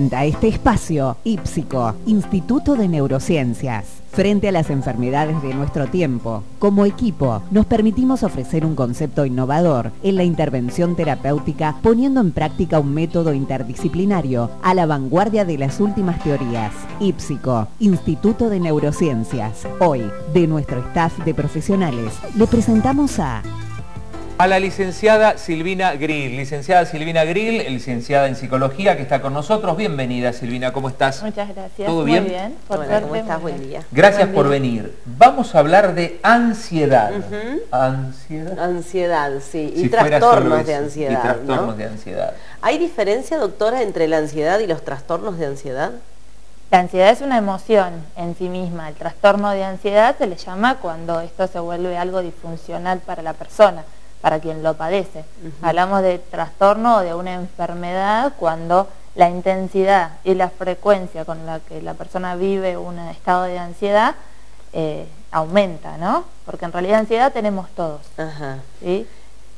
A este espacio, IPSICO, Instituto de Neurociencias. Frente a las enfermedades de nuestro tiempo, como equipo, nos permitimos ofrecer un concepto innovador en la intervención terapéutica poniendo en práctica un método interdisciplinario a la vanguardia de las últimas teorías. IPSICO, Instituto de Neurociencias. Hoy, de nuestro staff de profesionales, le presentamos a a la licenciada Silvina Grill. Licenciada Silvina Grill, licenciada en psicología que está con nosotros. Bienvenida Silvina, ¿cómo estás? Muchas gracias. ¿Todo bien? Muy bien, por ¿cómo estás? Buen día. Gracias por venir. Vamos a hablar de ansiedad. ¿Ansiedad? Ansiedad, sí. y trastornos de ansiedad. Y trastornos de ansiedad. ¿Hay diferencia, doctora, entre la ansiedad y los trastornos de ansiedad? La ansiedad es una emoción en sí misma. El trastorno de ansiedad se le llama cuando esto se vuelve algo disfuncional para la persona para quien lo padece. Hablamos de trastorno o de una enfermedad cuando la intensidad y la frecuencia con la que la persona vive un estado de ansiedad eh, aumenta, ¿no? Porque en realidad ansiedad tenemos todos. Ajá. ¿sí?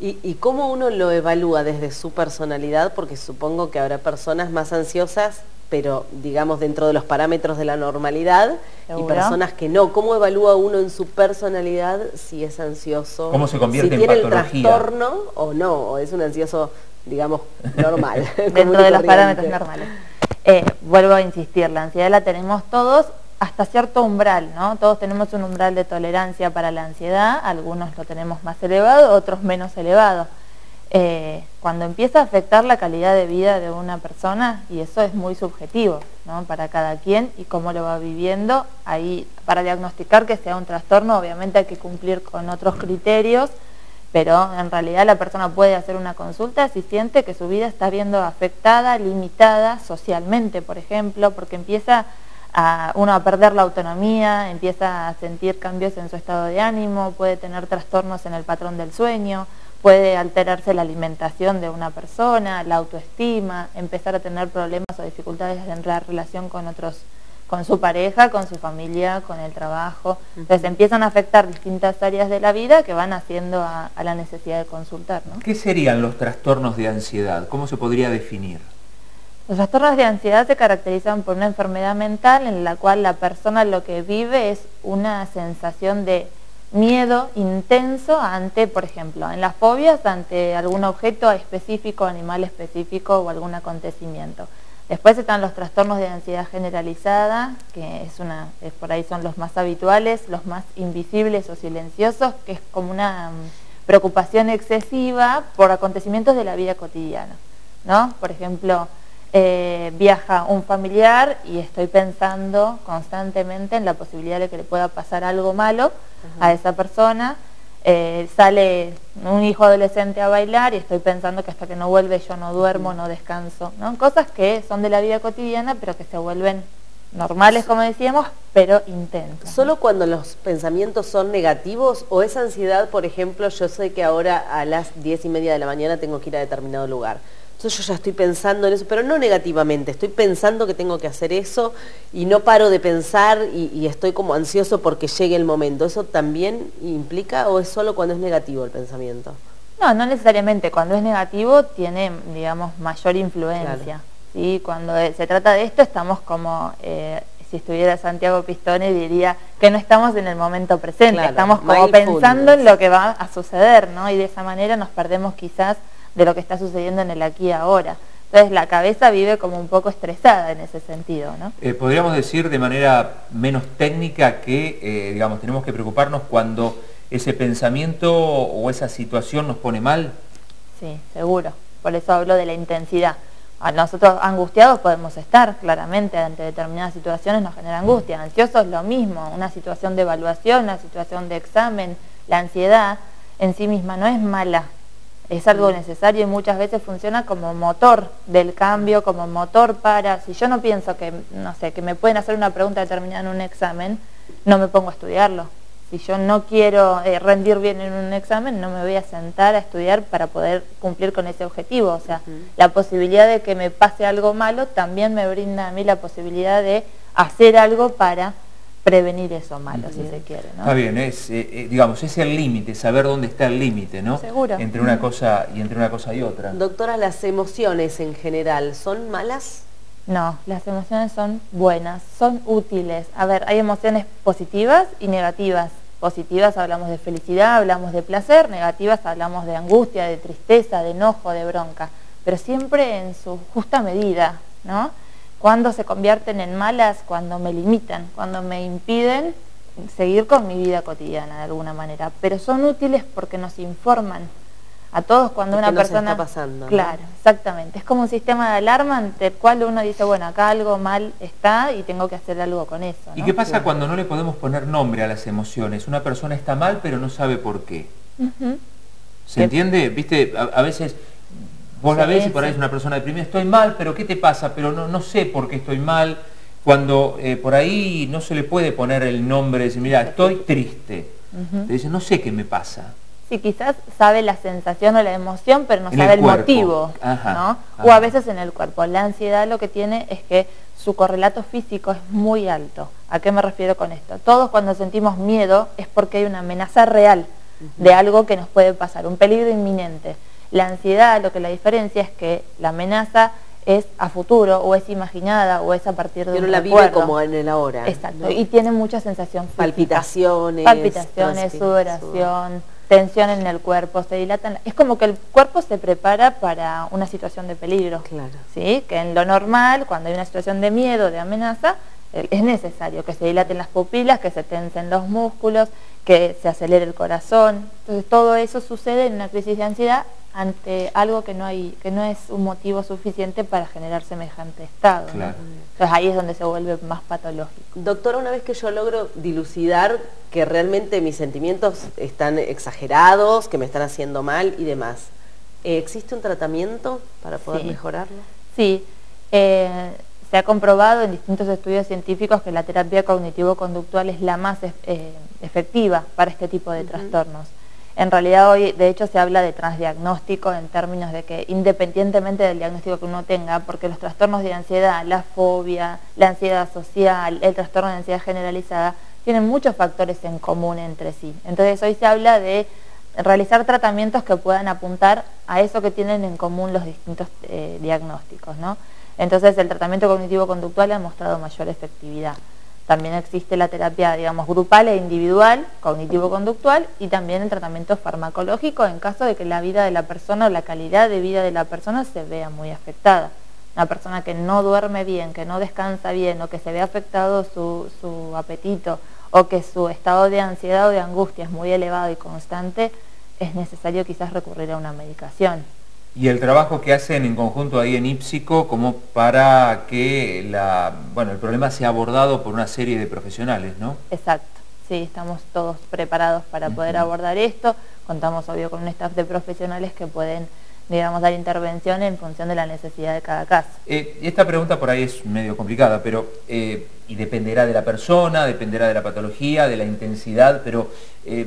¿Y, ¿Y cómo uno lo evalúa desde su personalidad? Porque supongo que habrá personas más ansiosas pero digamos dentro de los parámetros de la normalidad y personas que no. ¿Cómo evalúa uno en su personalidad si es ansioso? ¿Cómo se convierte si tiene el trastorno o no, o es un ansioso, digamos, normal. dentro de los parámetros normales. Eh, vuelvo a insistir, la ansiedad la tenemos todos hasta cierto umbral, ¿no? Todos tenemos un umbral de tolerancia para la ansiedad, algunos lo tenemos más elevado, otros menos elevado. Eh, cuando empieza a afectar la calidad de vida de una persona, y eso es muy subjetivo ¿no? para cada quien y cómo lo va viviendo, ahí para diagnosticar que sea un trastorno obviamente hay que cumplir con otros criterios, pero en realidad la persona puede hacer una consulta si siente que su vida está viendo afectada, limitada socialmente, por ejemplo, porque empieza a, uno a perder la autonomía, empieza a sentir cambios en su estado de ánimo, puede tener trastornos en el patrón del sueño, puede alterarse la alimentación de una persona, la autoestima, empezar a tener problemas o dificultades en la relación con otros, con su pareja, con su familia, con el trabajo. Entonces empiezan a afectar distintas áreas de la vida que van haciendo a, la necesidad de consultar. ¿Qué serían los trastornos de ansiedad? ¿Cómo se podría definir? Los trastornos de ansiedad se caracterizan por una enfermedad mental en la cual la persona lo que vive es una sensación de miedo intenso ante, por ejemplo, en las fobias, ante algún objeto específico, animal específico o algún acontecimiento. Después están los trastornos de ansiedad generalizada, que es una, por ahí son los más habituales, los más invisibles o silenciosos, que es como una mm, preocupación excesiva por acontecimientos de la vida cotidiana. ¿no? Por ejemplo, eh, viaja un familiar y estoy pensando constantemente en la posibilidad de que le pueda pasar algo malo a esa persona. Eh, sale un hijo adolescente a bailar y estoy pensando que hasta que no vuelve yo no duermo, no descanso. ¿no? Cosas que son de la vida cotidiana pero que se vuelven normales, como decíamos, pero intensas. ¿Solo cuando los pensamientos son negativos o esa ansiedad, por ejemplo, yo sé que ahora a las diez y media de la mañana tengo que ir a determinado lugar? Entonces yo ya estoy pensando en eso, pero no negativamente, estoy pensando que tengo que hacer eso y no paro de pensar y, estoy como ansioso porque llegue el momento. ¿Eso también implica o es solo cuando es negativo el pensamiento? No, no necesariamente. Cuando es negativo tiene, digamos, mayor influencia. ¿sí? Cuando se trata de esto estamos como... Eh, si estuviera Santiago Pistone diría que no estamos en el momento presente, estamos como pensando en lo que va a suceder, ¿no? Y de esa manera nos perdemos quizás de lo que está sucediendo en el aquí y ahora. Entonces la cabeza vive como un poco estresada en ese sentido, ¿no? Eh, podríamos decir de manera menos técnica que, eh, digamos, tenemos que preocuparnos cuando ese pensamiento o esa situación nos pone mal. Sí, seguro. Por eso hablo de la intensidad. A nosotros angustiados podemos estar, claramente, ante determinadas situaciones nos genera angustia. Ansiosos lo mismo, una situación de evaluación, una situación de examen, la ansiedad en sí misma no es mala, es algo necesario y muchas veces funciona como motor del cambio, como motor para, si yo no pienso que, no sé, que me pueden hacer una pregunta determinada en un examen, no me pongo a estudiarlo. Si yo no quiero eh, rendir bien en un examen, no me voy a sentar a estudiar para poder cumplir con ese objetivo. O sea, la posibilidad de que me pase algo malo también me brinda a mí la posibilidad de hacer algo para prevenir eso malo, si se quiere. ¿no? Está bien, es, eh, eh, digamos, es el límite, saber dónde está el límite, ¿no? Seguro. Entre una cosa y entre una cosa y otra. Doctora, las emociones en general, ¿son malas? No, las emociones son buenas, son útiles. A ver, hay emociones positivas y negativas. Positivas hablamos de felicidad, hablamos de placer, negativas hablamos de angustia, de tristeza, de enojo, de bronca, pero siempre en su justa medida, ¿no? Cuando se convierten en malas, cuando me limitan, cuando me impiden seguir con mi vida cotidiana de alguna manera, pero son útiles porque nos informan, a todos cuando una persona... está pasando. Claro, exactamente. Es como un sistema de alarma ante el cual uno dice, bueno, acá algo mal está y tengo que hacer algo con eso. ¿Y qué pasa cuando no le podemos poner nombre a las emociones? Una persona está mal pero no sabe por qué. ¿Se entiende? Viste, a, veces vos la ves y por ahí es una persona deprimida, estoy mal, pero ¿qué te pasa? Pero no, no sé por qué estoy mal. Cuando eh, por ahí no se le puede poner el nombre, decir, mira, estoy triste. Te dice, no sé qué me pasa y quizás sabe la sensación o la emoción, pero no sabe el, motivo, ¿no? O a veces en el cuerpo. La ansiedad lo que tiene es que su correlato físico es muy alto. ¿A qué me refiero con esto? Todos cuando sentimos miedo es porque hay una amenaza real de algo que nos puede pasar, un peligro inminente. La ansiedad, lo que la diferencia es que la amenaza es a futuro o es imaginada o es a partir de Pero un la vive como en el ahora. Exacto, y tiene mucha sensación física. Palpitaciones. Palpitaciones, sudoración tensión en el cuerpo, se dilatan. Es como que el cuerpo se prepara para una situación de peligro. Claro. ¿sí? Que en lo normal, cuando hay una situación de miedo, de amenaza, es necesario que se dilaten las pupilas, que se tensen los músculos, que se acelere el corazón. Entonces todo eso sucede en una crisis de ansiedad ante algo que no hay que no es un motivo suficiente para generar semejante estado. Entonces ahí es donde se vuelve más patológico. Doctora, una vez que yo logro dilucidar que realmente mis sentimientos están exagerados, que me están haciendo mal y demás, eh, ¿existe un tratamiento para poder mejorarlo? Sí, eh, se ha comprobado en distintos estudios científicos que la terapia cognitivo-conductual es la más eh, efectiva para este tipo de trastornos. En realidad hoy, de hecho, se habla de transdiagnóstico en términos de que independientemente del diagnóstico que uno tenga, porque los trastornos de ansiedad, la fobia, la ansiedad social, el trastorno de ansiedad generalizada, tienen muchos factores en común entre sí. Entonces hoy se habla de realizar tratamientos que puedan apuntar a eso que tienen en común los distintos eh, diagnósticos. ¿no? Entonces el tratamiento cognitivo-conductual ha mostrado mayor efectividad. También existe la terapia, digamos, grupal e individual, cognitivo-conductual, y también el tratamiento farmacológico en caso de que la vida de la persona o la calidad de vida de la persona se vea muy afectada. Una persona que no duerme bien, que no descansa bien o que se ve afectado su, su apetito o que su estado de ansiedad o de angustia es muy elevado y constante, es necesario quizás recurrir a una medicación y el trabajo que hacen en conjunto ahí en IPSICO como para que la, bueno, el problema sea abordado por una serie de profesionales, ¿no? Exacto, sí, estamos todos preparados para poder abordar esto, contamos obvio con un staff de profesionales que pueden digamos, dar intervención en función de la necesidad de cada caso. Eh, esta pregunta por ahí es medio complicada, pero eh, y dependerá de la persona, dependerá de la patología, de la intensidad, pero eh,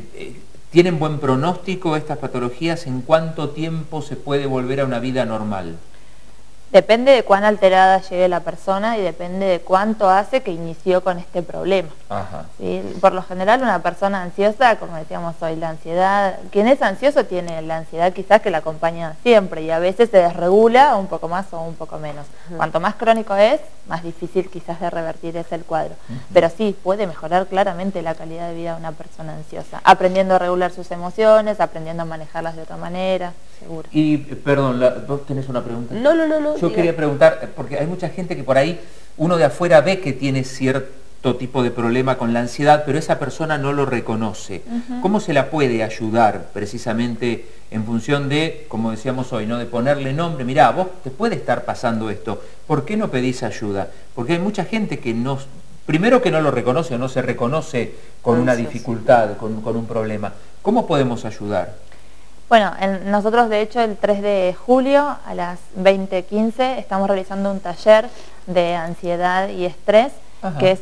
¿Tienen buen pronóstico estas patologías? ¿En cuánto tiempo se puede volver a una vida normal? Depende de cuán alterada llegue la persona y depende de cuánto hace que inició con este problema. Por lo general una persona ansiosa, como decíamos hoy, la ansiedad, quien es ansioso tiene la ansiedad quizás que la acompaña siempre y a veces se desregula un poco más o un poco menos. Cuanto más crónico es, más difícil quizás de revertir es el cuadro. Pero sí, puede mejorar claramente la calidad de vida de una persona ansiosa, aprendiendo a regular sus emociones, aprendiendo a manejarlas de otra manera, seguro. Y, perdón, ¿vos tenés una pregunta? No, no, no, no yo quería preguntar, porque hay mucha gente que por ahí uno de afuera ve que tiene cierto tipo de problema con la ansiedad, pero esa persona no lo reconoce. ¿Cómo se la puede ayudar precisamente en función de, como decíamos hoy, ¿no? de ponerle nombre? Mirá, vos te puede estar pasando esto, ¿por qué no pedís ayuda? Porque hay mucha gente que no, primero que no lo reconoce o no se reconoce con una dificultad, con, con un problema. ¿Cómo podemos ayudar? Bueno, nosotros de hecho el 3 de julio a las 20.15 estamos realizando un taller de ansiedad y estrés, que es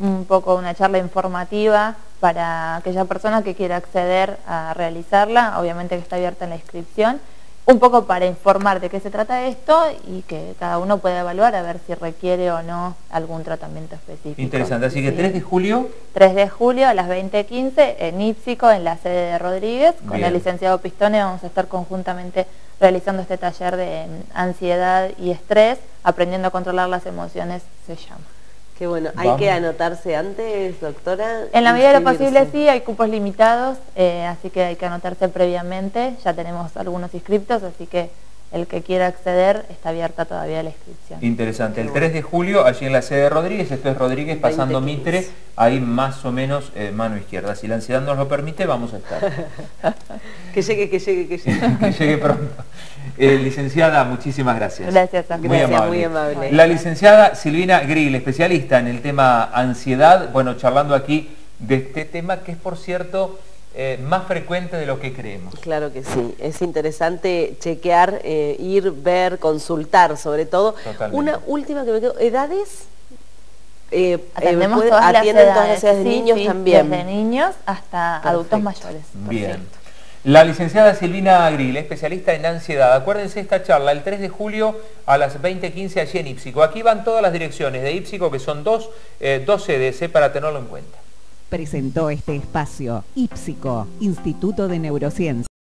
un, poco una charla informativa para aquella persona que quiera acceder a realizarla, obviamente que está abierta en la inscripción, un poco para informar de qué se trata esto y que cada uno pueda evaluar a ver si requiere o no algún tratamiento específico. Interesante, así que 3 de julio... 3 de julio a las 20.15 en Ípsico, en la sede de Rodríguez, con el licenciado Pistone vamos a estar conjuntamente realizando este taller de ansiedad y estrés, aprendiendo a controlar las emociones, se llama. Qué bueno. ¿Hay que anotarse antes, doctora? En la medida de lo posible sí, hay cupos limitados, eh, así que hay que anotarse previamente. Ya tenemos algunos inscriptos, así que el que quiera acceder está abierta todavía la inscripción. Interesante. El 3 de julio, allí en la sede de Rodríguez, esto es Rodríguez pasando Mitre, ahí más o menos eh, mano izquierda. Si la ansiedad nos lo permite, vamos a estar. que llegue, que llegue, que llegue. que llegue pronto. Eh, licenciada, muchísimas gracias. Gracias, muy, amable. La licenciada Silvina Grill, especialista en el tema ansiedad, bueno, charlando aquí de este tema que es, por cierto, eh, más frecuente de lo que creemos. Claro que sí, es interesante chequear, eh, ir, ver, consultar sobre todo. Una última que me quedo, ¿edades? Eh, Atendemos todas, las edades, de niños también. Desde niños hasta adultos mayores. Bien. La licenciada Silvina Grill, especialista en ansiedad. Acuérdense esta charla el 3 de julio a las 20.15 allí en Ípsico. Aquí van todas las direcciones de Ípsico, que son dos, eh, dos sedes, eh, para tenerlo en cuenta. Presentó este espacio Ípsico, Instituto de Neurociencia.